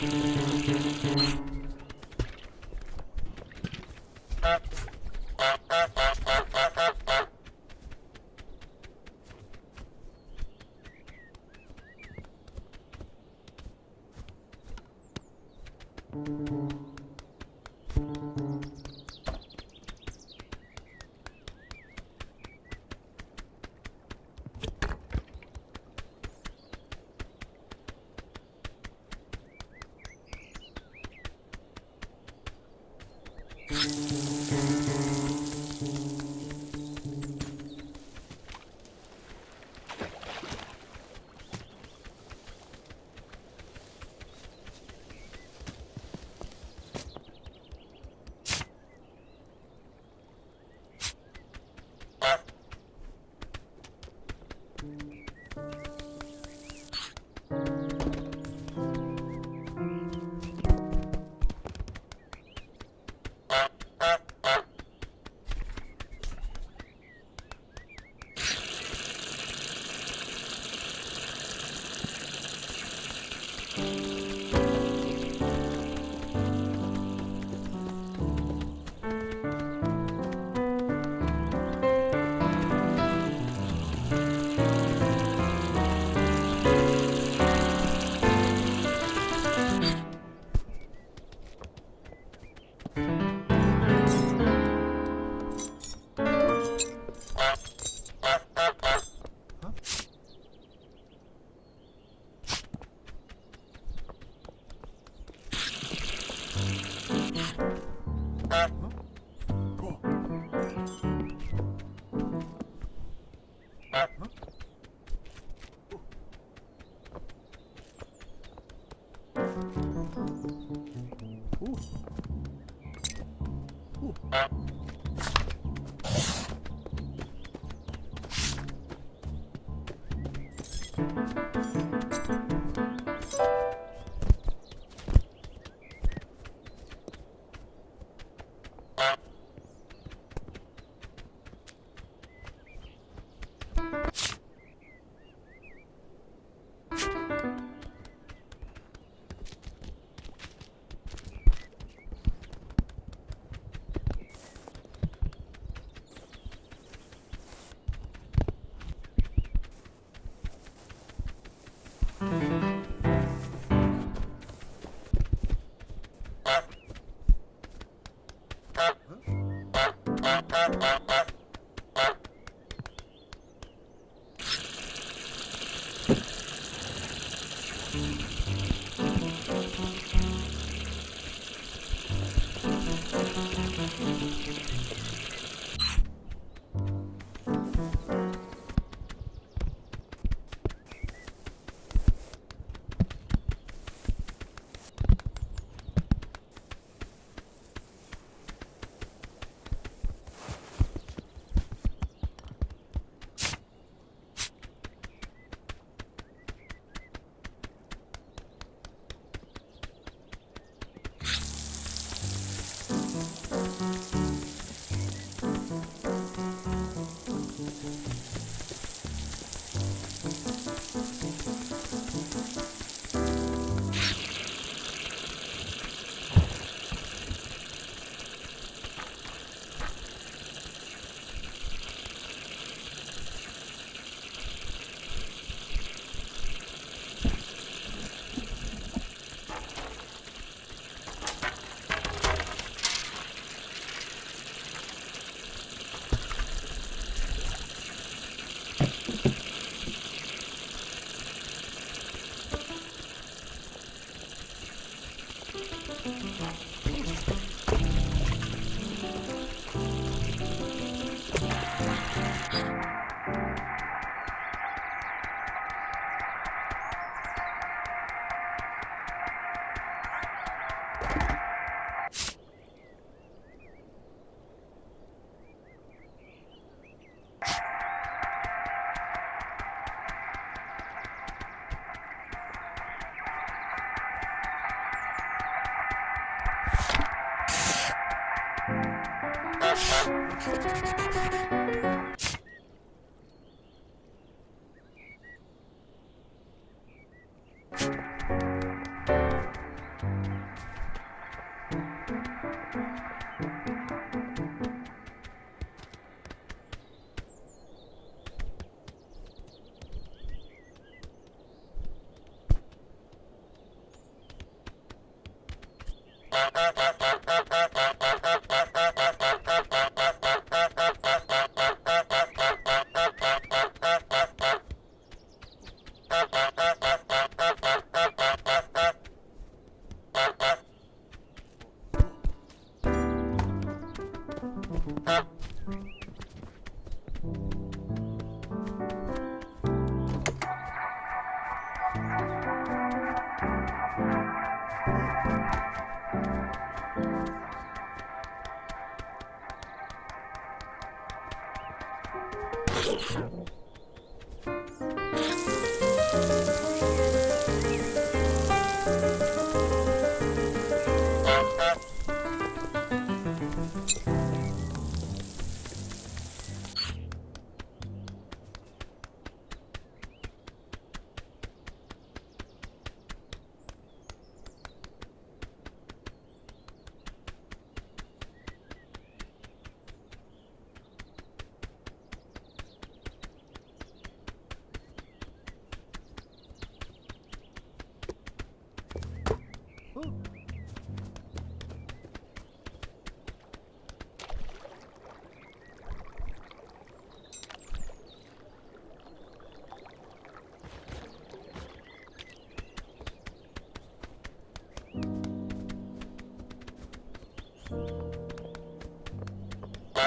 Thank you. Uh-oh. フフフフ。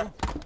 Yeah.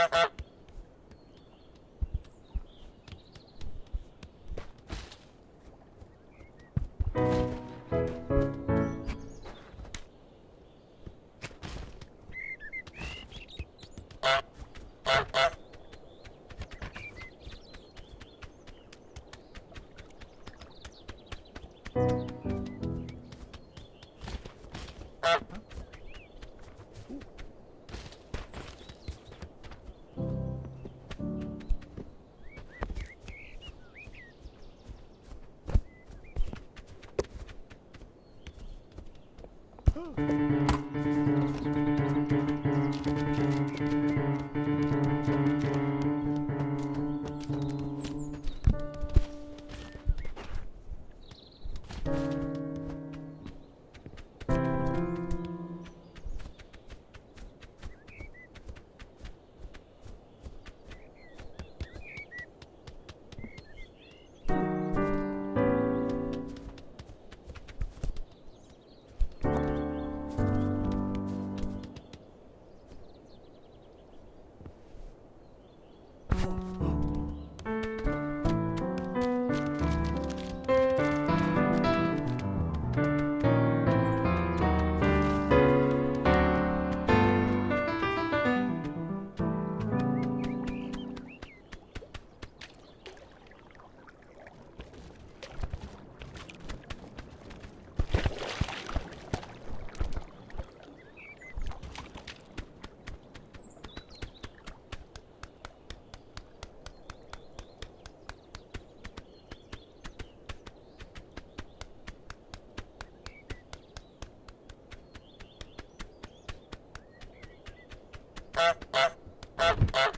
Uh, uh, uh, uh.